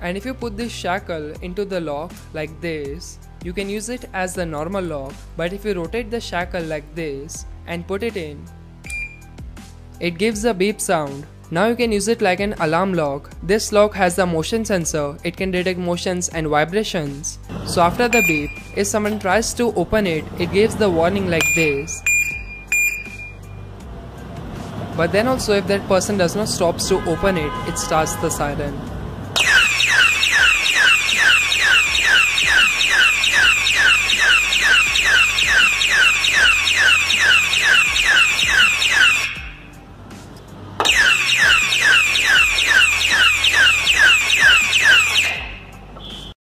And if you put this shackle into the lock like this, you can use it as the normal lock, but if you rotate the shackle like this and put it in, it gives a beep sound. Now you can use it like an alarm lock. This lock has a motion sensor, it can detect motions and vibrations. So after the beep, if someone tries to open it, it gives the warning like this. But then also if that person does not stops to open it, it starts the siren.